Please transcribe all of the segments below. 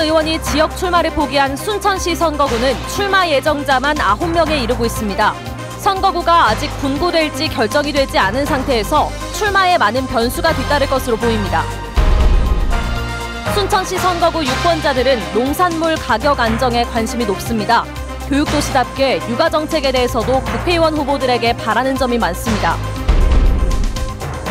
의원이 지역 출마를 포기한 순천시 선거구는 출마 예정자만 9명에 이르고 있습니다. 선거구가 아직 분고될지 결정이 되지 않은 상태에서 출마에 많은 변수가 뒤따를 것으로 보입니다. 순천시 선거구 유권자들은 농산물 가격 안정에 관심이 높습니다. 교육도시답게 육아 정책에 대해서도 국회의원 후보들에게 바라는 점이 많습니다.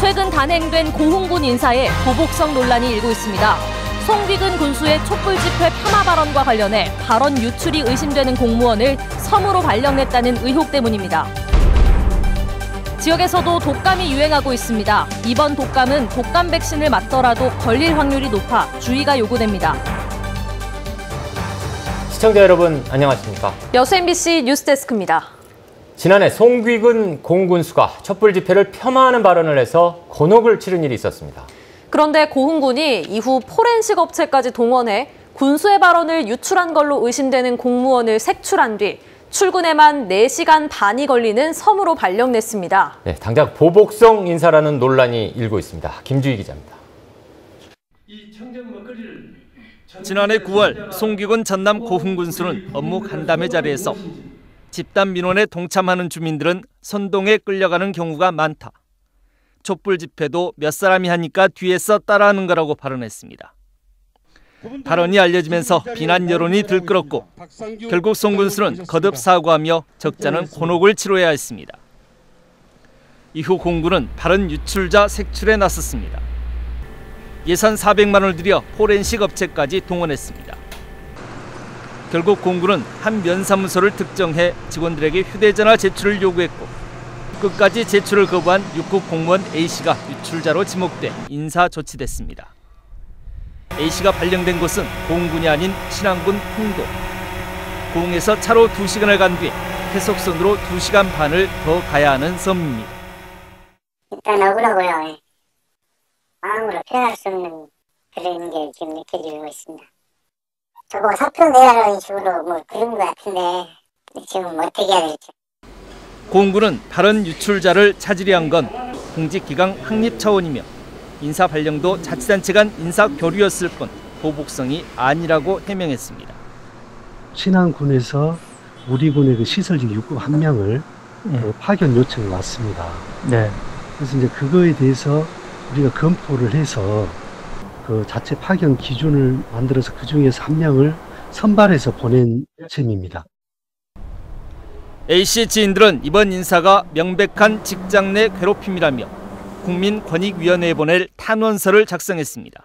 최근 단행된 고흥군 인사에 보복성 논란이 일고 있습니다. 송기근 군수의 촛불 집회 폄하 발언과 관련해 발언 유출이 의심되는 공무원을 섬으로 발령했다는 의혹 때문입니다. 지역에서도 독감이 유행하고 있습니다. 이번 독감은 독감 백신을 맞더라도 걸릴 확률이 높아 주의가 요구됩니다. 시청자 여러분 안녕하십니까? 여수 MBC 뉴스데스크입니다. 지난해 송귀근 공군수가 촛불 집회를 폄하하는 발언을 해서 곤혹을 치른 일이 있었습니다. 그런데 고흥군이 이후 포렌식 업체까지 동원해 군수의 발언을 유출한 걸로 의심되는 공무원을 색출한 뒤 출근에만 4시간 반이 걸리는 섬으로 발령냈습니다. 네, 당장 보복성 인사라는 논란이 일고 있습니다. 김주희 기자입니다. 지난해 9월 송기군 전남 고흥군수는 업무 간담회 자리에서 집단 민원에 동참하는 주민들은 선동에 끌려가는 경우가 많다. 촛불 집회도 몇 사람이 하니까 뒤에서 따라하는 거라고 발언했습니다. 발언이 알려지면서 비난 여론이 들끓었고 결국 송 군수는 거듭 사과하며 적자는 곤혹을 치러야 했습니다. 이후 공군은 발언 유출자 색출에 나섰습니다. 예산 400만 원을 들여 포렌식 업체까지 동원했습니다. 결국 공군은 한 면사무소를 특정해 직원들에게 휴대전화 제출을 요구했고 끝까지 제출을 거부한 6급 공무원 A씨가 유출자로 지목돼 인사 조치됐습니다. A씨가 발령된 곳은 공군이 아닌 신안군 풍도. 공에서 차로 2시간을 간 뒤 해석선으로 2시간 반을 더 가야 하는 섬입니다. 일단 억울하고요. 마음으로 표현할 수 없는 그런 게 지금 느껴지고 있습니다. 저거 사표 내라는 식으로 뭐 그런 것 같은데 지금 뭐 어떻게 해야 될지. 공군은 발언 유출자를 찾으려 한 건 공직기강 확립 차원이며 인사 발령도 자치단체 간 인사 교류였을 뿐 보복성이 아니라고 해명했습니다. 신안군에서 우리 군의 그 시설직 육급 한 명을 네. 그 파견 요청이 왔습니다. 네. 그래서 이제 그거에 대해서 우리가 검토를 해서 그 자체 파견 기준을 만들어서 그 중에서 한 명을 선발해서 보낸 셈입니다. A씨 지인들은 이번 인사가 명백한 직장 내 괴롭힘이라며 국민권익위원회에 보낼 탄원서를 작성했습니다.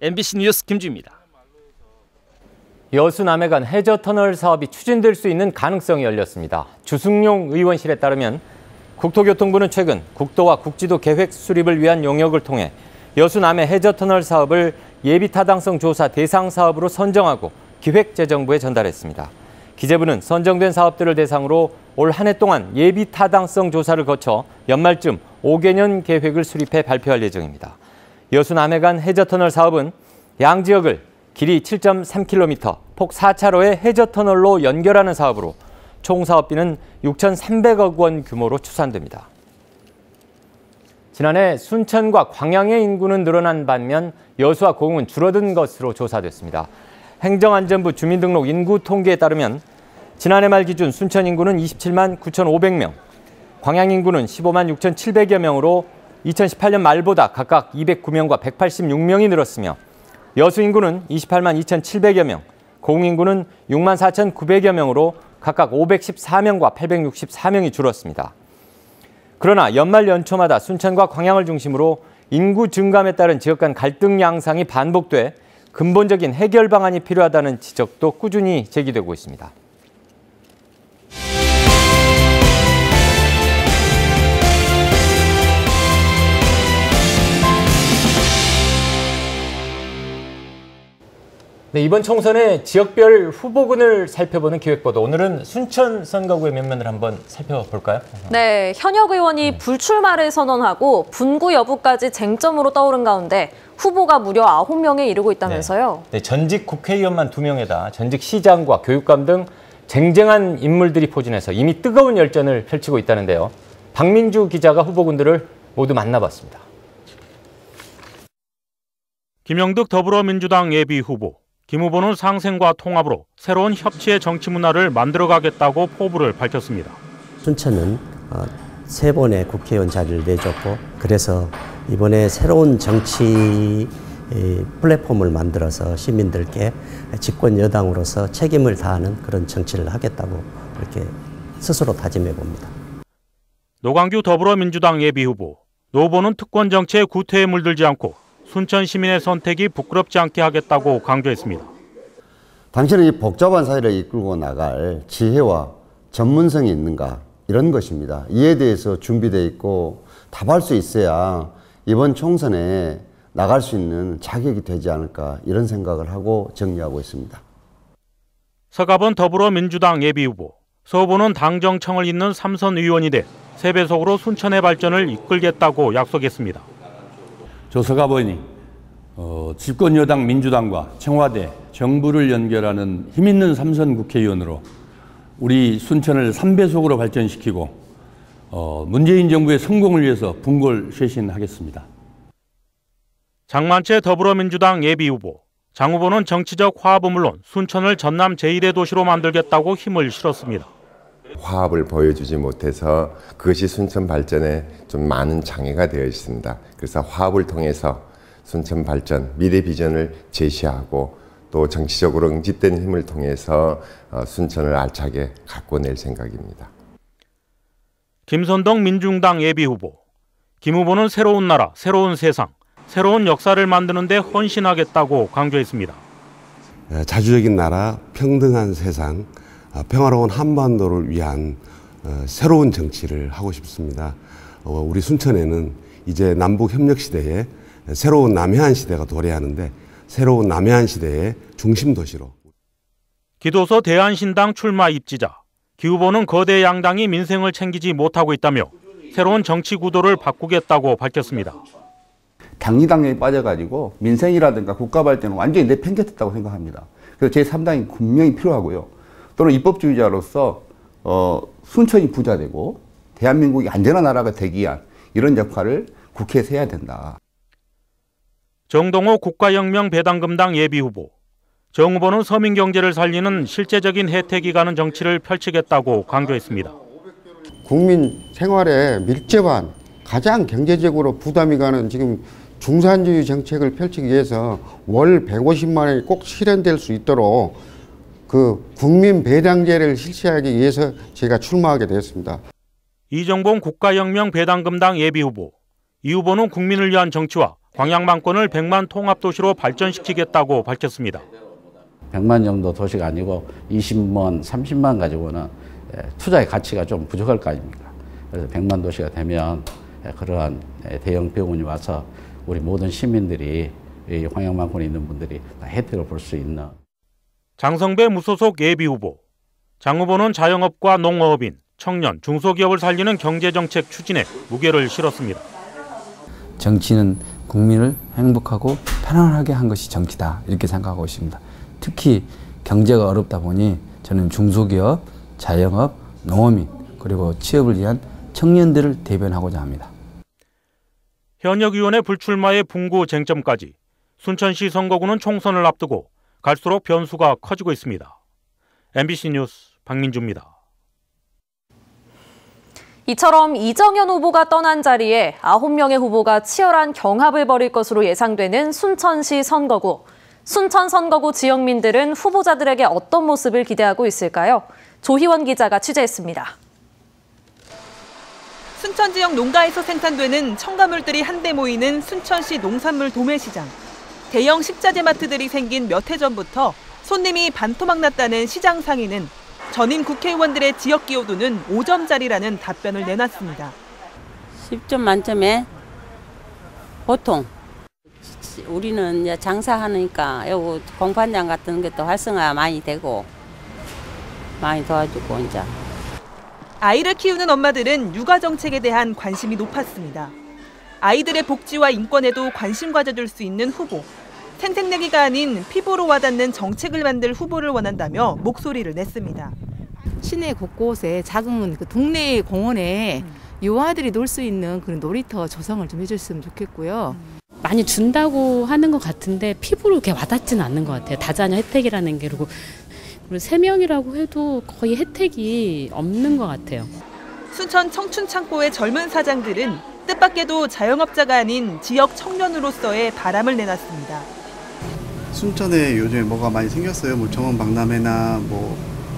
MBC 뉴스 김주입니다. 여수 남해간 해저 터널 사업이 추진될 수 있는 가능성이 열렸습니다. 주승용 의원실에 따르면 국토교통부는 최근 국도와 국지도 계획 수립을 위한 용역을 통해 여수 남해 해저 터널 사업을 예비 타당성 조사 대상 사업으로 선정하고 기획재정부에 전달했습니다. 기재부는 선정된 사업들을 대상으로 올 한 해 동안 예비 타당성 조사를 거쳐 연말쯤 5개년 계획을 수립해 발표할 예정입니다. 여수 남해간 해저터널 사업은 양 지역을 길이 7.3km, 폭 4차로의 해저터널로 연결하는 사업으로 총 사업비는 6,300억 원 규모로 추산됩니다. 지난해 순천과 광양의 인구는 늘어난 반면 여수와 고흥은 줄어든 것으로 조사됐습니다. 행정안전부 주민등록 인구 통계에 따르면 지난해 말 기준 순천 인구는 27만 9,500명, 광양 인구는 15만 6,700여 명으로 2018년 말보다 각각 209명과 186명이 늘었으며 여수 인구는 28만 2,700여 명, 공 인구는 6만 4,900여 명으로 각각 514명과 864명이 줄었습니다. 그러나 연말 연초마다 순천과 광양을 중심으로 인구 증감에 따른 지역 간 갈등 양상이 반복돼 근본적인 해결 방안이 필요하다는 지적도 꾸준히 제기되고 있습니다. 네, 이번 총선의 지역별 후보군을 살펴보는 기획보도 오늘은 순천 선거구의 면면을 한번 살펴볼까요? 네, 현역 의원이 네. 불출마를 선언하고 분구 여부까지 쟁점으로 떠오른 가운데 후보가 무려 9명에 이르고 있다면서요? 네, 네 전직 국회의원만 2명에다 전직 시장과 교육감 등 쟁쟁한 인물들이 포진해서 이미 뜨거운 열전을 펼치고 있다는데요. 박민주 기자가 후보군들을 모두 만나봤습니다. 김영득 더불어민주당 예비 후보, 김 후보는 상생과 통합으로 새로운 협치의 정치 문화를 만들어가겠다고 포부를 밝혔습니다. 순천은 어, 세 번의 국회의원 자리를 내줬고 그래서 이번에 새로운 정치 플랫폼을 만들어서 시민들께 집권 여당으로서 책임을 다하는 그런 정치를 하겠다고 이렇게 스스로 다짐해 봅니다. 노광규 더불어민주당 예비후보 노 후보는 특권 정치의 구태에 물들지 않고 순천 시민의 선택이 부끄럽지 않게 하겠다고 강조했습니다. 당신은 이 복잡한 사회를 이끌고 나갈 지혜와 전문성이 있는가 이런 것입니다. 이에 대해서 준비되어 있고 답할 수 있어야 이번 총선에 나갈 수 있는 자격이 되지 않을까 이런 생각을 하고 정리하고 있습니다. 서가번 더불어민주당 예비후보 서 후보는 당정청을 잇는 삼선 의원이 돼 세배속으로 순천의 발전을 이끌겠다고 약속했습니다. 조서가번이 어, 집권 여당 민주당과 청와대, 정부를 연결하는 힘있는 삼선 국회의원으로 우리 순천을 3배속으로 발전시키고 어, 문재인 정부의 성공을 위해서 분골쇄신하겠습니다. 장만채 더불어민주당 예비후보 장 후보는 정치적 화합은 물론 순천을 전남 제1의 도시로 만들겠다고 힘을 실었습니다. 화합을 보여주지 못해서 그것이 순천 발전에 좀 많은 장애가 되어 있습니다. 그래서 화합을 통해서 순천 발전, 미래 비전을 제시하고 또 정치적으로 응집된 힘을 통해서 어, 순천을 알차게 갖고 낼 생각입니다. 김선동 민중당 예비후보 김 후보는 새로운 나라, 새로운 세상, 새로운 역사를 만드는 데 헌신하겠다고 강조했습니다. 자주적인 나라, 평등한 세상, 어, 평화로운 한반도를 위한 어, 새로운 정치를 하고 싶습니다. 어, 우리 순천에는 이제 남북 협력 시대에 새로운 남해안 시대가 도래하는데 새로운 남해안 시대의 중심 도시로. 기도서 대한신당 출마 입지자 기 후보는 거대 양당이 민생을 챙기지 못하고 있다며 새로운 정치 구도를 바꾸겠다고 밝혔습니다. 당리당연히 빠져가지고 민생이라든가 국가 발전은 완전히 내팽개쳤다고 생각합니다. 그래서 제3당이 분명히 필요하고요. 또는 입법주의자로서 어, 순천이 부자되고 대한민국이 안전한 나라가 되기 위한 이런 역할을 국회에서 해야 된다. 정동호 국가혁명 배당금당 예비후보 정 후보는 서민 경제를 살리는 실제적인 혜택이 가는 정치를 펼치겠다고 강조했습니다. 국민 생활에 밀접한 가장 경제적으로 부담이 가는 지금 중산주의 정책을 펼치기 위해서 월 150만 원이 꼭 실현될 수 있도록 그 국민 배당제를 실시하기 위해서 제가 출마하게 되었습니다. 이정봉 국가혁명 배당금당 예비후보 이 후보는 국민을 위한 정치와 광양만권을 100만 통합도시로 발전시키겠다고 밝혔습니다. 100만 정도 도시가 아니고 20만, 30만 가지고는 예, 투자의 가치가 좀 부족할 거 아닙니까? 그래서 100만 도시가 되면 예, 그러한 예, 대형 병원이 와서 우리 모든 시민들이 광양만권에 있는 분들이 혜택을 볼 수 있는 장성배 무소속 예비후보 장 후보는 자영업과 농어업인, 청년, 중소기업을 살리는 경제정책 추진에 무게를 실었습니다. 정치는 국민을 행복하고 편안하게 한 것이 정치다 이렇게 생각하고 있습니다. 특히 경제가 어렵다 보니 저는 중소기업, 자영업, 농어민 그리고 취업을 위한 청년들을 대변하고자 합니다. 현역위원회 불출마의 분고 쟁점까지 순천시 선거구는 총선을 앞두고 갈수록 변수가 커지고 있습니다. MBC 뉴스 박민주입니다. 이처럼 이정현 후보가 떠난 자리에 9명의 후보가 치열한 경합을 벌일 것으로 예상되는 순천시 선거구. 순천 선거구 지역민들은 후보자들에게 어떤 모습을 기대하고 있을까요? 조희원 기자가 취재했습니다. 순천 지역 농가에서 생산되는 첨가물들이 한데 모이는 순천시 농산물 도매시장. 대형 식자재 마트들이 생긴 몇 해 전부터 손님이 반토막 났다는 시장 상인은 전임 국회의원들의 지역 기여도는 5점짜리라는 답변을 내놨습니다. 10점 만점에 보통 우리는 장사하니까 여기 공판장 같은 것도 활성화 많이 되고 많이 도와주고 이제 아이를 키우는 엄마들은 육아 정책에 대한 관심이 높았습니다. 아이들의 복지와 인권에도 관심 가져줄 수 있는 후보. 생색내기가 아닌 피부로 와닿는 정책을 만들 후보를 원한다며 목소리를 냈습니다. 시내 곳곳에 작은 그 동네 공원에 음. 유아들이 놀 수 있는 그런 놀이터 조성을 좀 해줬으면 좋겠고요. 많이 준다고 하는 것 같은데 피부로 이렇게 와닿지는 않는 것 같아요. 다자녀 혜택이라는 게 그리고 그리고 세 명이라고 해도 거의 혜택이 없는 것 같아요. 순천 청춘 창고의 젊은 사장들은 뜻밖에도 자영업자가 아닌 지역 청년으로서의 바람을 내놨습니다. 순천에 요즘에 뭐가 많이 생겼어요. 뭐 정원 박람회나 뭐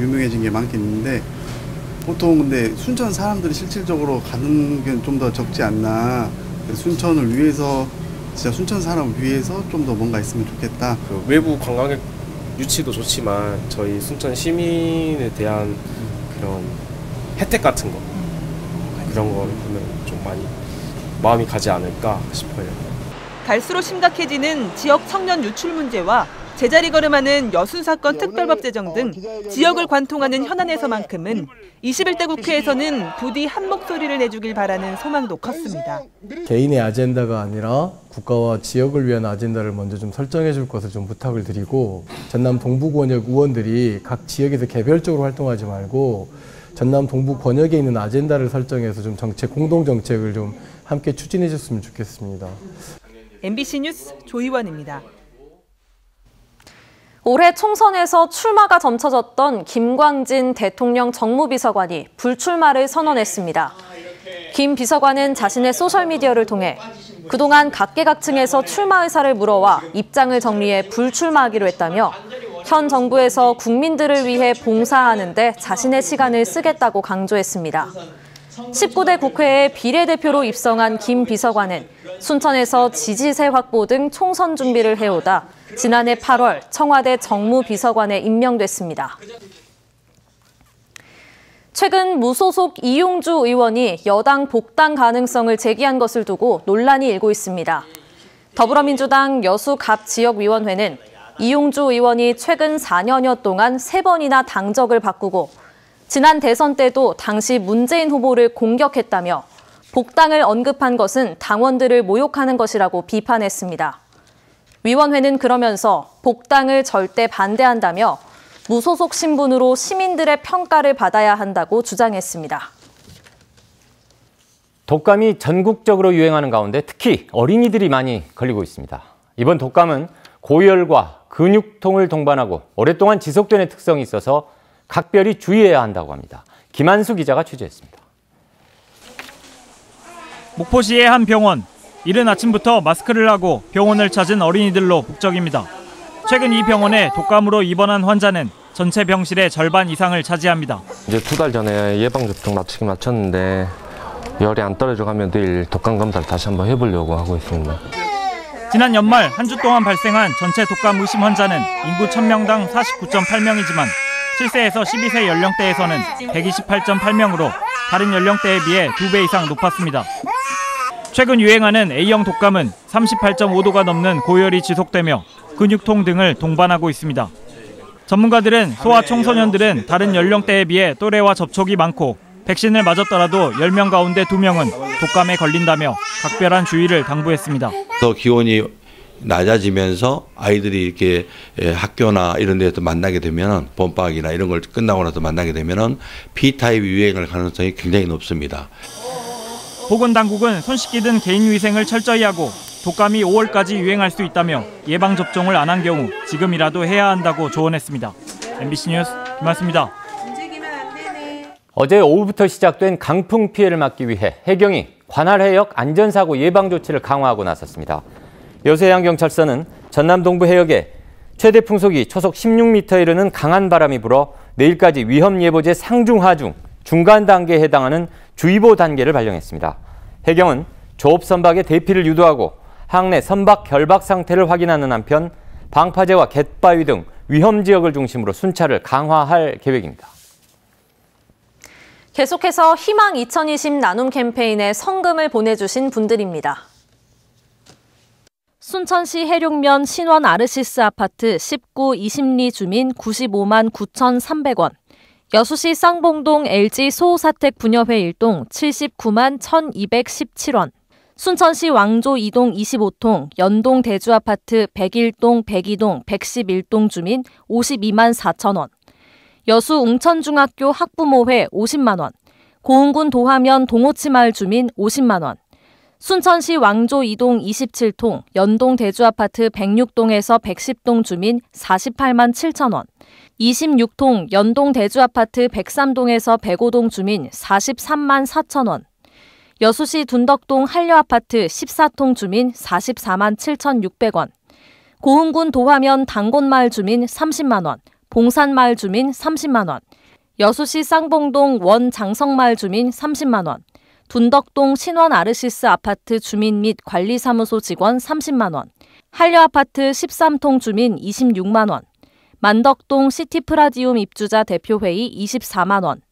유명해진 게 많긴 있는데 보통 근데 순천 사람들이 실질적으로 가는 게 좀 더 적지 않나. 순천을 위해서 진짜 순천 사람을 위해서 좀 더 뭔가 있으면 좋겠다. 그 외부 관광객 유치도 좋지만 저희 순천 시민에 대한 그런 혜택 같은 거 그런 거를 보면 좀 많이 마음이 가지 않을까 싶어요. 갈수록 심각해지는 지역 청년 유출 문제와 제자리 걸음하는 여순 사건 특별법 제정 등 지역을 관통하는 현안에서만큼은 21대 국회에서는 부디 한 목소리를 내주길 바라는 소망도 컸습니다. 개인의 아젠다가 아니라 국가와 지역을 위한 아젠다를 먼저 좀 설정해 줄 것을 좀 부탁을 드리고 전남 동부 권역 의원들이 각 지역에서 개별적으로 활동하지 말고 전남 동부 권역에 있는 아젠다를 설정해서 좀 정책 공동 정책을 좀 함께 추진해 줬으면 좋겠습니다. MBC 뉴스 조희원입니다. 올해 총선에서 출마가 점쳐졌던 김광진 대통령 정무비서관이 불출마를 선언했습니다. 김 비서관은 자신의 소셜미디어를 통해 그동안 각계각층에서 출마 의사를 물어와 입장을 정리해 불출마하기로 했다며 현 정부에서 국민들을 위해 봉사하는데 자신의 시간을 쓰겠다고 강조했습니다. 19대 국회에 비례대표로 입성한 김 비서관은 순천에서 지지세 확보 등 총선 준비를 해오다 지난해 8월 청와대 정무비서관에 임명됐습니다. 최근 무소속 이용주 의원이 여당 복당 가능성을 제기한 것을 두고 논란이 일고 있습니다. 더불어민주당 여수 갑 지역위원회는 이용주 의원이 최근 4년여 동안 3번이나 당적을 바꾸고 지난 대선 때도 당시 문재인 후보를 공격했다며 복당을 언급한 것은 당원들을 모욕하는 것이라고 비판했습니다. 위원회는 그러면서 복당을 절대 반대한다며 무소속 신분으로 시민들의 평가를 받아야 한다고 주장했습니다. 독감이 전국적으로 유행하는 가운데 특히 어린이들이 많이 걸리고 있습니다. 이번 독감은 고열과 근육통을 동반하고 오랫동안 지속되는 특성이 있어서 각별히 주의해야 한다고 합니다. 김한수 기자가 취재했습니다. 목포시의 한 병원. 이른 아침부터 마스크를 하고 병원을 찾은 어린이들로 북적입니다. 최근 이 병원에 독감으로 입원한 환자는 전체 병실의 절반 이상을 차지합니다. 이제 두 달 전에 예방 접종 마치긴 마쳤는데 열이 안 떨어져 가면 내일 독감 검사를 다시 한번 해보려고 하고 있습니다. 지난 연말 한 주 동안 발생한 전체 독감 의심 환자는 인구 1000명당 49.8명이지만 7세에서 12세 연령대에서는 128.8명으로 다른 연령대에 비해 2배 이상 높았습니다. 최근 유행하는 A형 독감은 38.5도가 넘는 고열이 지속되며 근육통 등을 동반하고 있습니다. 전문가들은 소아 청소년들은 다른 연령대에 비해 또래와 접촉이 많고 백신을 맞았더라도 10명 가운데 2명은 독감에 걸린다며 각별한 주의를 당부했습니다. 더 기온이 낮아지면서 아이들이 이렇게 학교나 이런 데서 만나게 되면 봄방학이나 이런 걸 끝나고 나서 만나게 되면은 B타입 유행할 가능성이 굉장히 높습니다. 보건당국은 손 씻기든 개인위생을 철저히 하고 독감이 5월까지 유행할 수 있다며 예방접종을 안 한 경우 지금이라도 해야 한다고 조언했습니다. MBC 뉴스 김한수입니다. 어제 오후부터 시작된 강풍 피해를 막기 위해 해경이 관할 해역 안전사고 예방 조치를 강화하고 나섰습니다. 여수해양경찰서는 전남 동부 해역에 최대 풍속이 초속 16m에 이르는 강한 바람이 불어 내일까지 위험 예보제 상중 하중 중간 단계에 해당하는 주의보 단계를 발령했습니다. 해경은 조업 선박의 대피를 유도하고 항내 선박 결박 상태를 확인하는 한편 방파제와 갯바위 등 위험 지역을 중심으로 순찰을 강화할 계획입니다. 계속해서 희망 2020 나눔 캠페인에 성금을 보내주신 분들입니다. 순천시 해룡면 신원 아르시스 아파트 19, 20리 주민 95만 9,300원. 여수시 쌍봉동 LG 소호사택 분여회 1동 79만 1,217원. 순천시 왕조 2동 25통 연동 대주 아파트 101동 102동 111동 주민 52만 4천원. 여수 웅천중학교 학부모회 50만 원, 고흥군 도하면 동호치마을 주민 50만 원, 순천시 왕조 2동 27통, 연동 대주아파트 106동에서 110동 주민 48만 7천 원, 26통 연동 대주아파트 103동에서 105동 주민 43만 4천 원, 여수시 둔덕동 한려아파트 14통 주민 44만 7,600원, 고흥군 도화면 당곤마을 주민 30만 원, 봉산마을 주민 30만 원, 여수시 쌍봉동 원 장성마을 주민 30만 원, 둔덕동 신원 아르시스 아파트 주민 및 관리사무소 직원 30만 원, 한려 아파트 13통 주민 26만 원, 만덕동 시티프라디움 입주자 대표회의 24만 원,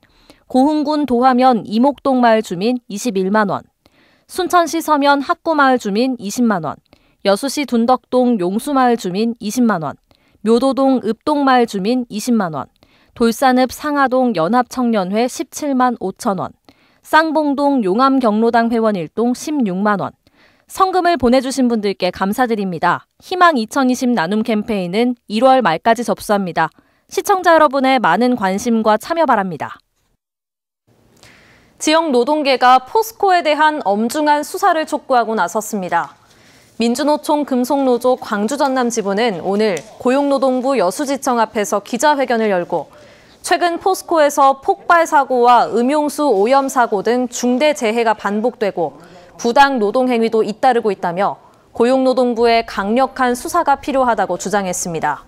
고흥군 도하면 이목동 마을 주민 21만 원, 순천시 서면 학구마을 주민 20만 원, 여수시 둔덕동 용수마을 주민 20만 원, 묘도동 읍동마을 주민 20만 원, 돌산읍 상하동 연합청년회 17만 5천 원, 쌍봉동 용암 경로당 회원 1동 16만 원. 성금을 보내주신 분들께 감사드립니다. 희망 2020 나눔 캠페인은 1월 말까지 접수합니다. 시청자 여러분의 많은 관심과 참여 바랍니다. 지역 노동계가 포스코에 대한 엄중한 수사를 촉구하고 나섰습니다. 민주노총 금속노조 광주 전남 지부는 오늘 고용노동부 여수지청 앞에서 기자회견을 열고 최근 포스코에서 폭발 사고와 음용수 오염 사고 등 중대 재해가 반복되고 부당 노동 행위도 잇따르고 있다며 고용노동부의 강력한 수사가 필요하다고 주장했습니다.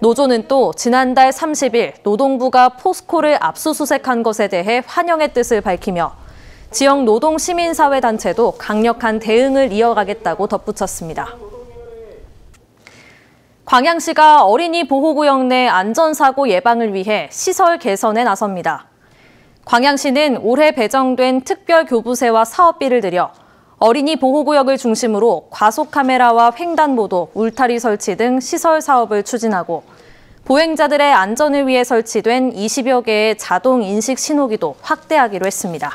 노조는 또 지난달 30일 노동부가 포스코를 압수수색한 것에 대해 환영의 뜻을 밝히며 지역 노동 시민사회 단체도 강력한 대응을 이어가겠다고 덧붙였습니다. 광양시가 어린이 보호구역 내 안전사고 예방을 위해 시설 개선에 나섭니다. 광양시는 올해 배정된 특별교부세와 사업비를 들여 어린이 보호구역을 중심으로 과속카메라와 횡단보도, 울타리 설치 등 시설 사업을 추진하고 보행자들의 안전을 위해 설치된 20여 개의 자동 인식 신호기도 확대하기로 했습니다.